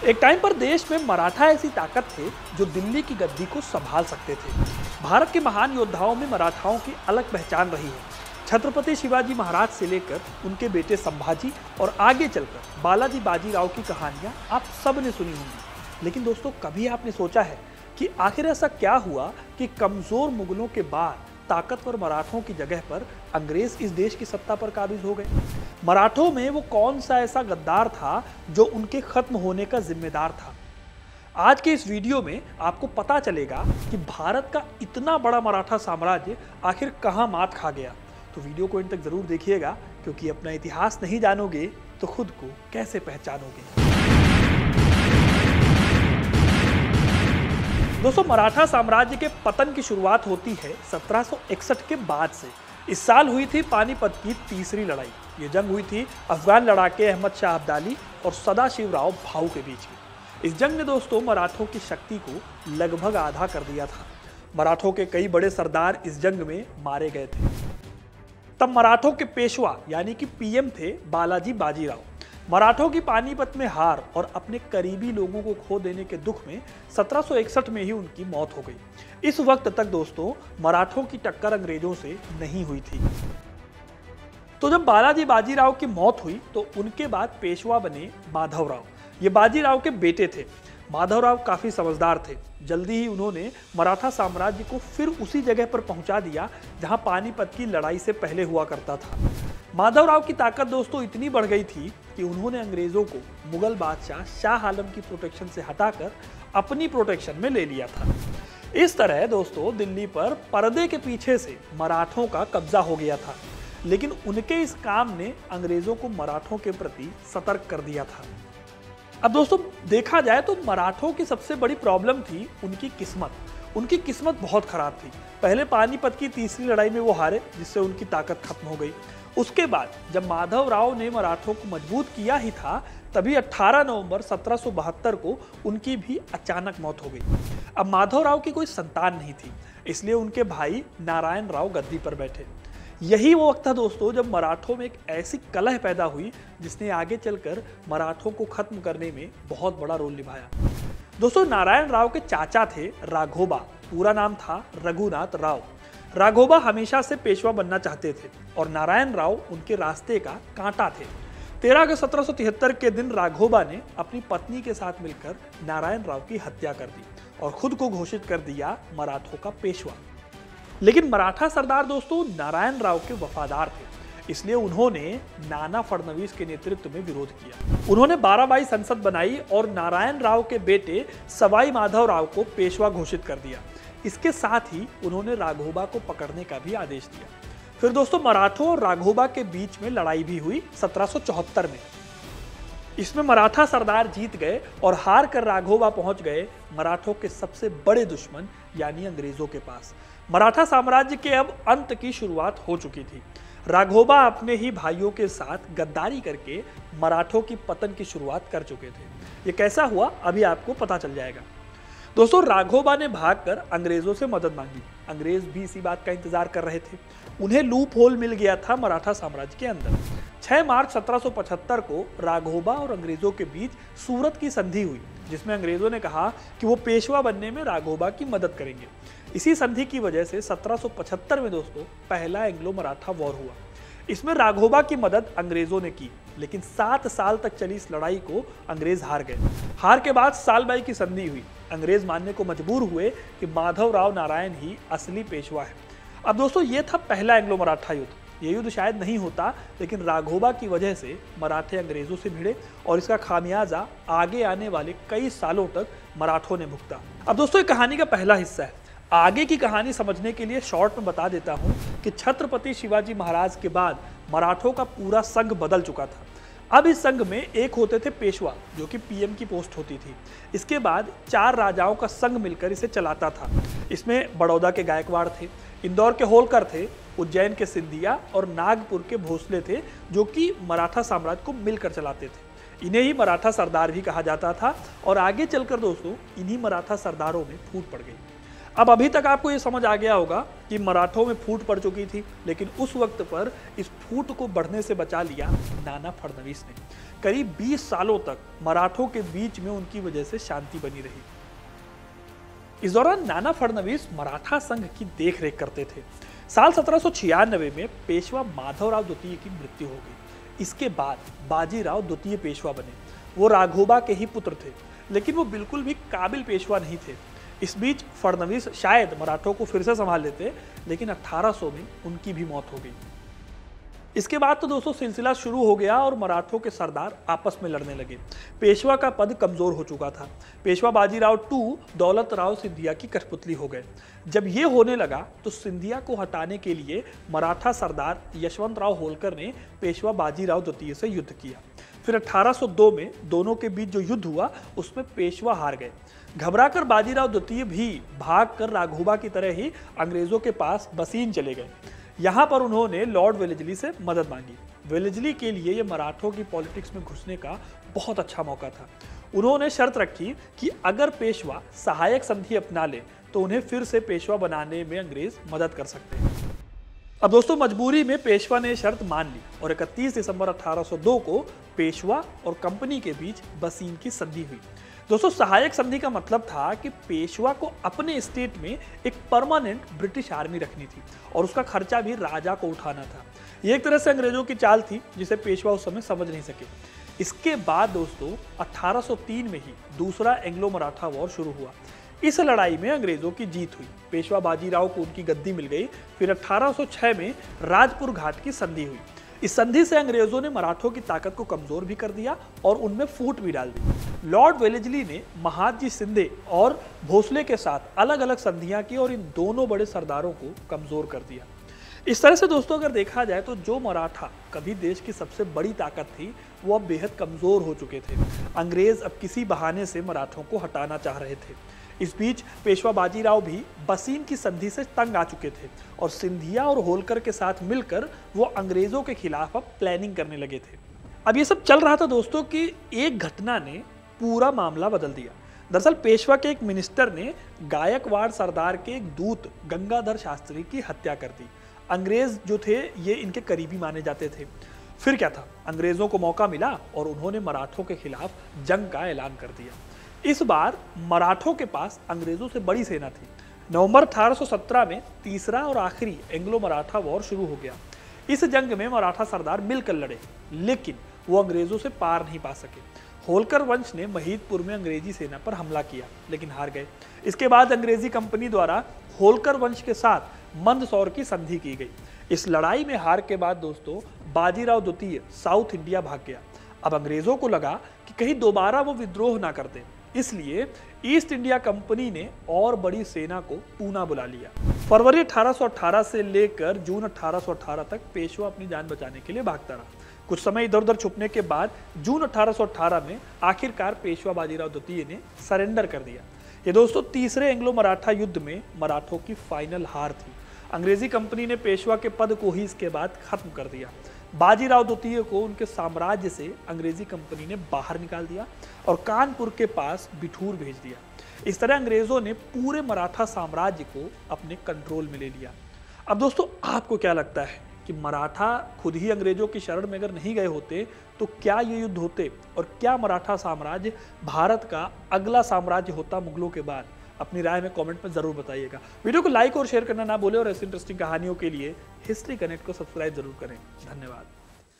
एक टाइम पर देश में मराठा ऐसी ताकत थे जो दिल्ली की गद्दी को संभाल सकते थे। भारत के महान योद्धाओं में मराठाओं की अलग पहचान रही है। छत्रपति शिवाजी महाराज से लेकर उनके बेटे संभाजी और आगे चलकर बालाजी बाजीराव की कहानियाँ आप सबने सुनी होंगी। लेकिन दोस्तों, कभी आपने सोचा है कि आखिर ऐसा क्या हुआ कि कमज़ोर मुगलों के बाद ताकतवर मराठों की जगह पर अंग्रेज़ इस देश की सत्ता पर काबिज हो गए? मराठों में वो कौन सा ऐसा गद्दार था जो उनके खत्म होने का जिम्मेदार था? आज के इस वीडियो में आपको पता चलेगा कि भारत का इतना बड़ा मराठा साम्राज्य आखिर कहाँ मात खा गया। तो वीडियो को इन तक ज़रूर देखिएगा, क्योंकि अपना इतिहास नहीं जानोगे तो खुद को कैसे पहचानोगे? दोस्तों, मराठा साम्राज्य के पतन की शुरुआत होती है 1761 के बाद से। इस साल हुई थी पानीपत की तीसरी लड़ाई। ये जंग हुई थी अफगान लड़ाके अहमद शाह अब्दाली और सदाशिव राव भाऊ के बीच में। इस जंग ने दोस्तों मराठों की शक्ति को लगभग आधा कर दिया था। मराठों के कई बड़े सरदार इस जंग में मारे गए थे। तब मराठों के पेशवा, यानी कि पीएम थे बालाजी बाजीराव। मराठों की पानीपत में हार और अपने करीबी लोगों को खो देने के दुख में 1761 में ही उनकी मौत हो गई। इस वक्त तक दोस्तों मराठों की टक्कर अंग्रेज़ों से नहीं हुई थी। तो जब बालाजी बाजीराव की मौत हुई तो उनके बाद पेशवा बने माधवराव। ये बाजीराव के बेटे थे। माधवराव काफ़ी समझदार थे। जल्दी ही उन्होंने मराठा साम्राज्य को फिर उसी जगह पर पहुँचा दिया, जहाँ पानीपत की लड़ाई से पहले हुआ करता था। माधवराव की ताकत दोस्तों इतनी बढ़ गई थी कि उन्होंने अंग्रेज़ों को मुगल बादशाह शाह आलम की प्रोटेक्शन से हटाकर अपनी प्रोटेक्शन में ले लिया था। इस तरह दोस्तों दिल्ली पर पर्दे के पीछे से मराठों का कब्जा हो गया था। लेकिन उनके इस काम ने अंग्रेज़ों को मराठों के प्रति सतर्क कर दिया था। अब दोस्तों, देखा जाए तो मराठों की सबसे बड़ी प्रॉब्लम थी उनकी किस्मत। उनकी किस्मत बहुत खराब थी। पहले पानीपत की तीसरी लड़ाई में वो हारे, जिससे उनकी ताकत खत्म हो गई। उसके बाद जब माधव राव ने मराठों को मज़बूत किया ही था, तभी 18 नवंबर 1772 को उनकी भी अचानक मौत हो गई। अब माधव राव की कोई संतान नहीं थी, इसलिए उनके भाई नारायण राव गद्दी पर बैठे। यही वो वक्त था दोस्तों जब मराठों में एक ऐसी कलह पैदा हुई जिसने आगे चलकर मराठों को खत्म करने में बहुत बड़ा रोल निभाया। दोस्तों, नारायण राव के चाचा थे राघोबा। पूरा नाम था रघुनाथ राव। राघोबा हमेशा से पेशवा बनना चाहते थे और नारायण राव उनके रास्ते का कांटा थे। तेरह अगस्त सत्रह सौ तिहत्तर के दिन राघोबा ने अपनी पत्नी के साथ मिलकर नारायण राव की हत्या कर दी और खुद को घोषित कर दिया मराठों का पेशवा। लेकिन मराठा सरदार दोस्तों नारायण राव के वफादार थे, इसलिए उन्होंने नाना फडणवीस के नेतृत्व में विरोध किया। उन्होंने बाराबाई संसद बनाई और नारायण राव के बेटे सवाई माधव राव को पेशवा घोषित कर दिया। इसके साथ ही उन्होंने राघोबा को पकड़ने का भी आदेश दिया। फिर दोस्तों मराठों और राघोबा के बीच में लड़ाई भी हुई सत्रह में। इसमें मराठा सरदार जीत गए और हार कर राघोबा पहुँच गए मराठों के सबसे बड़े दुश्मन यानी अंग्रेज़ों के पास। मराठा साम्राज्य के अब अंत की शुरुआत हो चुकी थी। राघोबा अपने ही भाइयों के साथ गद्दारी करके मराठों की पतन की शुरुआत कर चुके थे। ये कैसा हुआ, अभी आपको पता चल जाएगा। दोस्तों, राघोबा ने भागकर अंग्रेज़ों से मदद मांगी। अंग्रेज़ भी इसी बात का इंतज़ार कर रहे थे। उन्हें लूप होल मिल गया था मराठा साम्राज्य के अंदर। 6 मार्च 1775 को राघोबा और अंग्रेज़ों के बीच सूरत की संधि हुई। जिसमें अंग्रेज़ों ने कहा कि वो पेशवा बनने में राघोबा की मदद करेंगे। इसी संधि की वजह से 1775 में दोस्तों, पहला एंग्लो मराठा वॉर हुआ। इसमें राघोबा की मदद अंग्रेज़ों ने की, लेकिन सात साल तक चली इस लड़ाई को अंग्रेज़ हार गए। हार के बाद सालबाई की संधि हुई। अंग्रेज़ मानने को मजबूर हुए कि माधव राव नारायण ही असली पेशवा है। अब दोस्तों, ये था पहला एंग्लो मराठा युद्ध। ये युद्ध शायद नहीं होता, लेकिन राघोबा की वजह से मराठे अंग्रेज़ों से भिड़े और इसका खामियाजा आगे आने वाले कई सालों तक मराठों ने भुगता। अब दोस्तों ये कहानी का पहला हिस्सा है। आगे की कहानी समझने के लिए शॉर्ट में बता देता हूँ कि छत्रपति शिवाजी महाराज के बाद मराठों का पूरा संघ बदल चुका था। अब इस संघ में एक होते थे पेशवा, जो कि पीएम की पोस्ट होती थी। इसके बाद चार राजाओं का संघ मिलकर इसे चलाता था। इसमें बड़ौदा के गायकवाड़ थे, इंदौर के होलकर थे, उज्जैन के सिंधिया और नागपुर के भोसले थे, जो कि मराठा साम्राज्य को मिलकर चलाते थे। इन्हें ही मराठा सरदार भी कहा जाता था और आगे चलकर दोस्तों, इन्हीं मराठा सरदारों में फूट पड़ गई। अब अभी तक आपको ये समझ आ गया होगा कि मराठों में फूट पड़ चुकी थी, लेकिन उस वक्त पर इस फूट को बढ़ने से बचा लिया नाना फडणवीस ने। करीब 20 सालों तक मराठों के बीच में उनकी वजह से शांति बनी रही। इस दौरान नाना फडणवीस मराठा संघ की देखरेख करते थे। साल सत्रह सौ छियानवे में पेशवा माधवराव द्वितीय की मृत्यु हो गई। इसके बाद बाजीराव द्वितीय पेशवा बने। वो राघोबा के ही पुत्र थे, लेकिन वो बिल्कुल भी काबिल पेशवा नहीं थे। इस बीच फडनवीस शायद मराठों को फिर से संभाल लेते, लेकिन 1800 में उनकी भी मौत हो गई। इसके बाद तो दोस्तों सिलसिला शुरू हो गया और मराठों के सरदार आपस में लड़ने लगे। पेशवा का पद कमज़ोर हो चुका था। पेशवा बाजीराव टू, दौलत राव सिंधिया की कठपुतली हो गए। जब ये होने लगा तो सिंधिया को हटाने के लिए मराठा सरदार यशवंत राव होलकर ने पेशवा बाजीराव द्वितीय से युद्ध किया। फिर 1802 में दोनों के बीच जो युद्ध हुआ, उसमें पेशवा हार गए। घबराकर बाजीराव द्वितीय भी भागकर राघोबा की तरह ही अंग्रेज़ों के पास बसीन चले गए। यहाँ पर उन्होंने लॉर्ड वेलेजली से मदद मांगी। वेलेजली के लिए ये मराठों की पॉलिटिक्स में घुसने का बहुत अच्छा मौका था। उन्होंने शर्त रखी कि अगर पेशवा सहायक संधि अपना ले तो उन्हें फिर से पेशवा बनाने में अंग्रेज़ मदद कर सकते हैं। अब दोस्तों, मजबूरी में पेशवा ने शर्त मान ली और 31 दिसंबर 1802 को पेशवा और कंपनी के बीच बसीन की संधि हुई। दोस्तों, सहायक संधि का मतलब था कि पेशवा को अपने स्टेट में एक परमानेंट ब्रिटिश आर्मी रखनी थी और उसका खर्चा भी राजा को उठाना था। ये एक तरह से अंग्रेज़ों की चाल थी, जिसे पेशवा उस समय समझ नहीं सके। इसके बाद दोस्तों 1803 में ही दूसरा एंग्लो मराठा वॉर शुरू हुआ। इस लड़ाई में अंग्रेज़ों की जीत हुई। पेशवा बाजीराव को उनकी गद्दी मिल गई। फिर 1806 में राजपुर घाट की संधि हुई। इस संधि से अंग्रेज़ों ने मराठों की ताकत को कमज़ोर भी कर दिया और उनमें फूट भी डाल दी। लॉर्ड वेलेजली ने महादजी सिंधे और भोसले के साथ अलग अलग संधियाँ की और इन दोनों बड़े सरदारों को कमज़ोर कर दिया। इस तरह से दोस्तों, अगर देखा जाए तो जो मराठा कभी देश की सबसे बड़ी ताकत थी, वो अब बेहद कमज़ोर हो चुके थे। अंग्रेज़ अब किसी बहाने से मराठों को हटाना चाह रहे थे। इस बीच पेशवा बाजीराव भी बसीन की संधि से तंग आ चुके थे और सिंधिया और होलकर के साथ मिलकर वो अंग्रेज़ों के खिलाफ अब प्लानिंग करने लगे थे। अब ये सब चल रहा था दोस्तों कि एक घटना ने पूरा मामला बदल दिया। दरअसल पेशवा के एक मिनिस्टर ने गायकवाड़ सरदार के एक दूत गंगाधर शास्त्री की हत्या कर दी। अंग्रेज़ जो थे, ये इनके करीबी माने जाते थे। फिर क्या था? अंग्रेज़ों को मौका मिला और उन्होंने मराठों के खिलाफ जंग का ऐलान कर दिया। इस बार मराठों के पास अंग्रेज़ों से बड़ी सेना थी। नवंबर 1817 में तीसरा और आखिरी एंग्लो मराठा वॉर शुरू हो गया। इस जंग में मराठा सरदार मिलकर लड़े, लेकिन वो अंग्रेज़ों से पार नहीं पा सके। होलकर वंश ने महीदपुर में अंग्रेज़ी सेना पर हमला किया, लेकिन हार गए। इसके बाद अंग्रेज़ी कंपनी द्वारा होलकर वंश के साथ मंदसौर की संधि की गई। इस लड़ाई में हार के बाद दोस्तों, बाजीराव द्वितीय, साउथ इंडिया भाग गया। अब अंग्रेज़ों को लगा कि कहीं दोबारा वो विद्रोह ना करते इसलिए ईस्ट इंडिया कंपनी ने और बड़ी सेना को पूना बुला लिया। फरवरी 1818 से लेकर जून 1818 तक पेशवा अपनी जान बचाने के लिए भागता रहा। कुछ समय इधर उधर छुपने के बाद जून 1818 में आखिरकार पेशवा बाजीराव द्वितीय ने सरेंडर कर दिया। ये दोस्तों तीसरे एंग्लो मराठा युद्ध में मराठों की फाइनल हार थी। अंग्रेज़ी कंपनी ने पेशवा के पद को ही इसके बाद खत्म कर दिया। बाजीराव द्वितीय को उनके साम्राज्य से अंग्रेज़ी कंपनी ने बाहर निकाल दिया और कानपुर के पास बिठूर भेज दिया। इस तरह अंग्रेज़ों ने पूरे मराठा साम्राज्य को अपने कंट्रोल में ले लिया। अब दोस्तों, आपको क्या लगता है कि मराठा खुद ही अंग्रेज़ों की शरण में अगर नहीं गए होते तो क्या ये युद्ध होते और क्या मराठा साम्राज्य भारत का अगला साम्राज्य होता मुगलों के बाद? अपनी राय में कमेंट में ज़रूर बताइएगा। वीडियो को लाइक और शेयर करना ना बोले और ऐसी इंटरेस्टिंग कहानियों के लिए हिस्ट्री कनेक्ट को सब्सक्राइब ज़रूर करें। धन्यवाद।